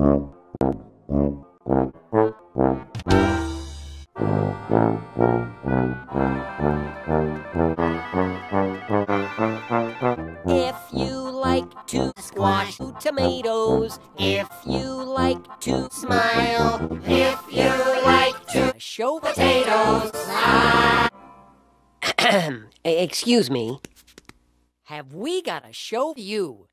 If you like to squash tomatoes, if you like to smile, if you like to show potatoes. Ah. Excuse me. Have we got a show you?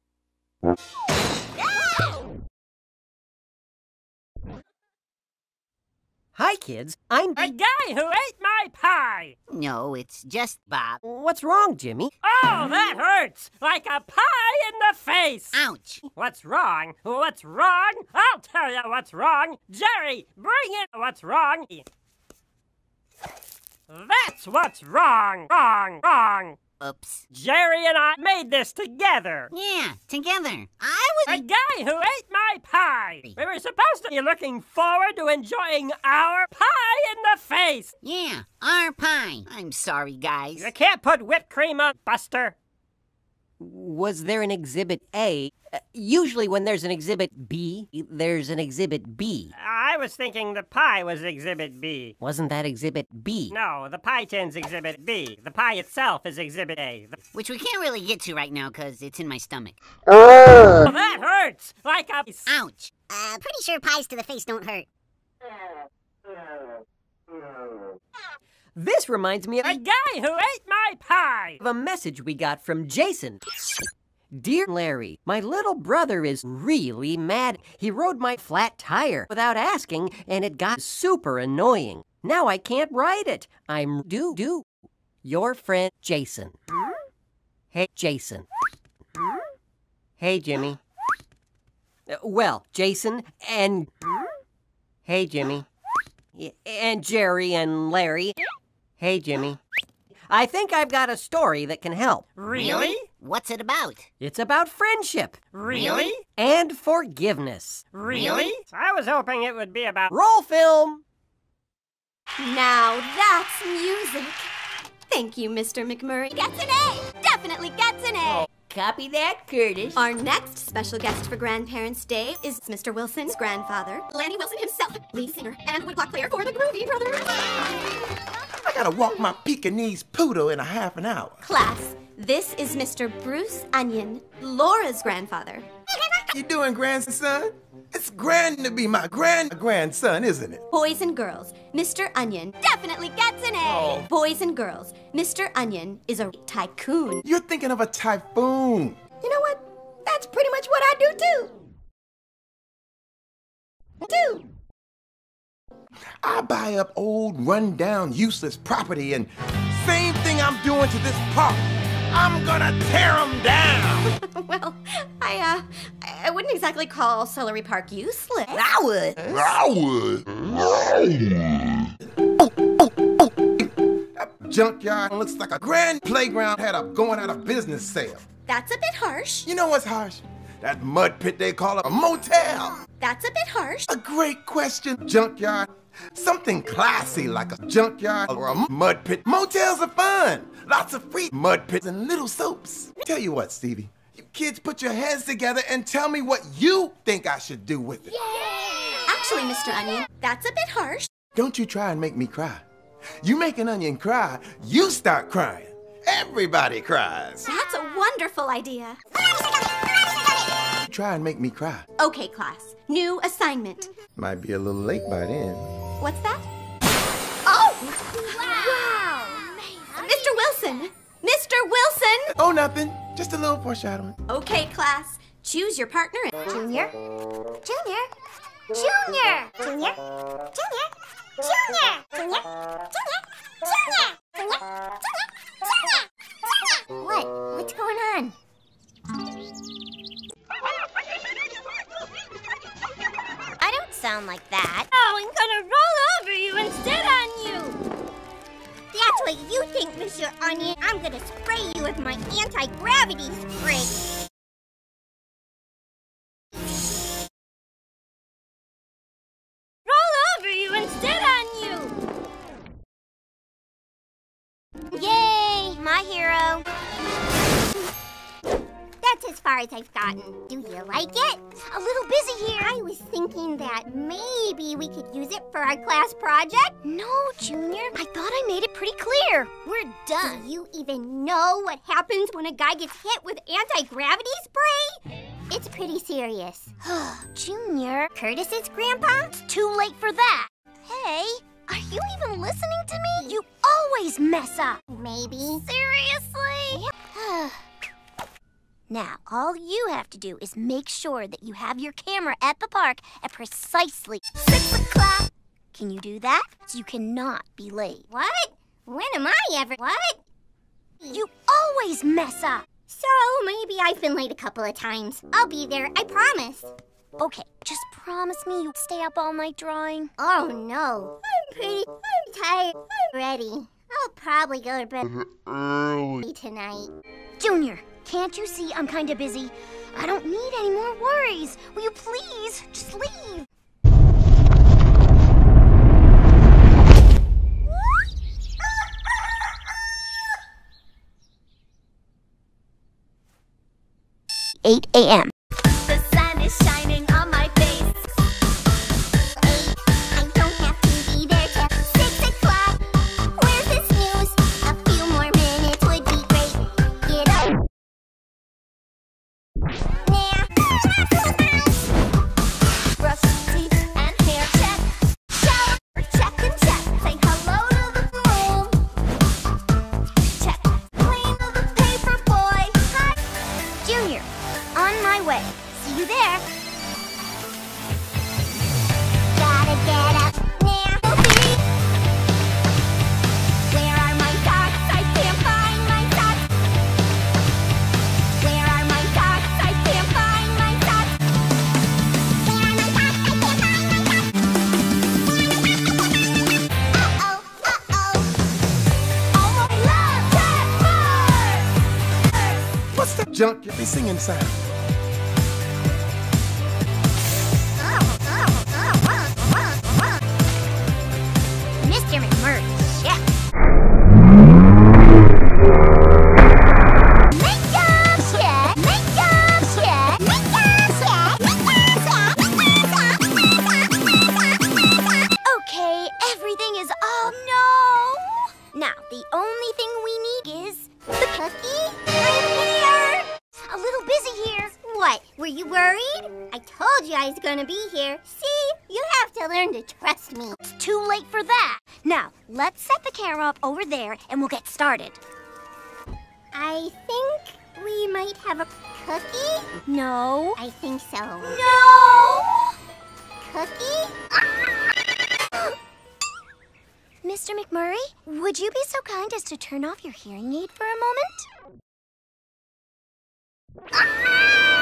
Hi, kids. I'm. A guy who ate my pie! No, it's just Bob. What's wrong, Jimmy? Oh, that hurts! Like a pie in the face! Ouch! What's wrong? What's wrong? I'll tell you what's wrong! Jerry, bring it! What's wrong? That's what's wrong! Wrong! Wrong! Oops. Jerry and I made this together! Yeah, together. I was. A guy who ate my pie! We were supposed to be looking forward to enjoying our pie in the face! Yeah, our pie. I'm sorry, guys. You can't put whipped cream on Buster! Was there an exhibit A? Uh, usually, when there's an exhibit B, there's an exhibit B. I was thinking the pie was exhibit B. Wasn't that exhibit B? No, the pie tin's exhibit B. The pie itself is exhibit A. The- Which we can't really get to right now because it's in my stomach. Oh, that hurts! Like a. Ouch. Uh, pretty sure pies to the face don't hurt. This reminds me of A guy who ate my pie! of a message we got from Jason. Dear Larry, my little brother is really mad. He rode my flat tire without asking, and it got super annoying. Now I can't ride it. I'm do do. Your friend Jason. Hey, Jason. Hey, Jimmy. Well, Jason and. Hey, Jimmy. And Jerry and Larry. Hey, Jimmy. I think I've got a story that can help. Really? What's it about? It's about friendship Really? and forgiveness. Really? I was hoping it would be about. Roll film! Now that's music. Thank you, Mr. McMurray. Gets an A! Definitely gets an A! Copy that, Curtis. Our next special guest for Grandparents' Day is Mr. Wilson's grandfather, Lanny Wilson himself, lead singer and woodblock player for the Groovy Brothers. I gotta walk my Pekingese poodle in a half an hour. Class, this is Mr. Bruce Onion, Laura's grandfather. You doing, grandson? It's grand to be my grand grandson, isn't it? Boys and girls, Mr. Onion definitely gets an A! Oh. Boys and girls, Mr. Onion is a tycoon. You're thinking of a typhoon. You know what? That's pretty much what I do too. Too. I buy up old, run-down, useless property, and same thing I'm doing to this park. I'm gonna tear 'em down. well, I, uh, I wouldn't exactly call Celery Park useless. I would. I would. That junkyard looks like a grand playground had a going out of business sale. That's a bit harsh. You know what's harsh? That mud pit they call a motel. That's a bit harsh. A great question, junkyard. Something classy like a junkyard or a mud pit. Motels are fun. Lots of free mud pits and little soaps. Tell you what, Stevie. You kids put your heads together and tell me what you think I should do with it. Actually, Mr. Onion, that's a bit harsh. Don't you try and make me cry. You make an onion cry, you start crying. Everybody cries. That's a wonderful idea. You try and make me cry. Okay, class. New assignment. Might be a little late by then. What's that? Oh! Wow! Mr. Wilson! Mr. Wilson! Oh, nothing. Just a little foreshadowing. Okay, class. Choose your partner. Junior. Junior. Junior. Junior. Junior. Junior. Junior. Junior. Junior. Junior. Junior. Junior. What? What's going on? Sound like that. Oh, I'm gonna roll over you and sit on you! That's what you think, Mr. Onion. I'm gonna spray you with my anti-gravity spray. Roll over that's as far as I've gotten. Do you like it? A little busy here. I was thinking that maybe we could use it for our class project. No, Junior. I thought I made it pretty clear. We're done. Do you even know what happens when a guy gets hit with anti-gravity spray? It's pretty serious. Junior, Curtis's grandpa? it's too late for that. Hey, are you even listening to me? You always mess up. Maybe. Seriously? now, all you have to do is make sure that you have your camera at the park at precisely 6 o'clock. Can you do that? So you cannot be late. What? When am I ever? What? You always mess up. So maybe I've been late a couple of times. I'll be there, I promise. Okay, just promise me you'll stay up all night drawing. Oh no. I'm pretty I'm tired. I'm ready. I'll probably go to bed early tonight. Junior, can't you see I'm kind of busy? I don't need any more worries. Will you please just leave? Eight a.m. that What's that junk you be singing sound? Were you worried? I told you I was gonna be here. See? You have to learn to trust me. It's too late for that. Now, let's set the camera up over there and we'll get started. I think we might have a cookie? No. I think so. No! Cookie? Mr. McMurray, would you be so kind as to turn off your hearing aid for a moment? I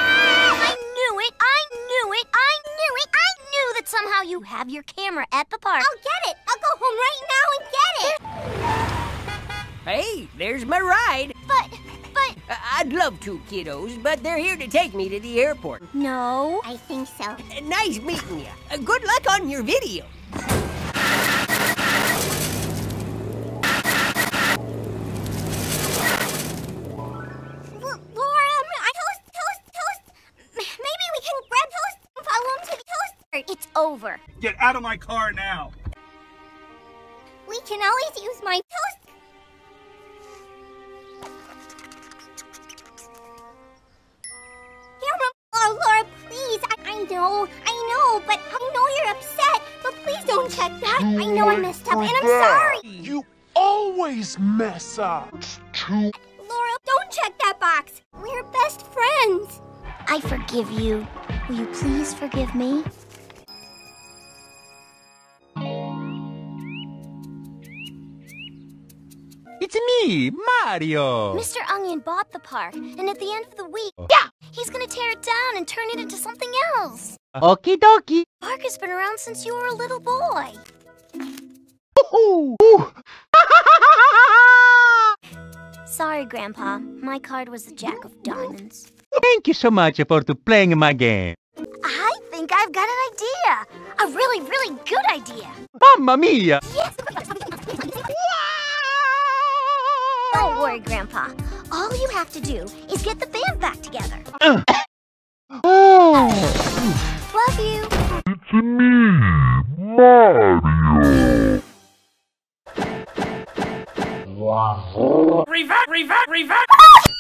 I knew that somehow you have your camera at the park. I'll get it. I'll go home right now and get it. Hey, there's my ride. But, but, I- I'd love to, kiddos, but they're here to take me to the airport. no. I think so. Uh, Nice meeting you. Uh, Good luck on your video. Over. Get out of my car now. We can always use my toast. Oh Laura, please. I, I know, I know, but I know you're upset. But please don't check that. I know I messed up, and I'm sorry. You always mess up. Too. Laura, don't check that box. We're best friends. I forgive you. Will you please forgive me? It's me, Mario. Mr. Onion bought the park, and at the end of the week, oh. yeah, he's gonna tear it down and turn it into something else. Uh. Okie dokie. Park has been around since you were a little boy. Ooh. Sorry, Grandpa. My card was the Jack of Diamonds. Thank you so much for playing my game. I think I've got an idea. A really, really good idea. Mamma mia! Don't worry, Grandpa. All you have to do is get the band back together. Uh. Oh. Love you. It's me, Mario. Reverse, reverse, reverse.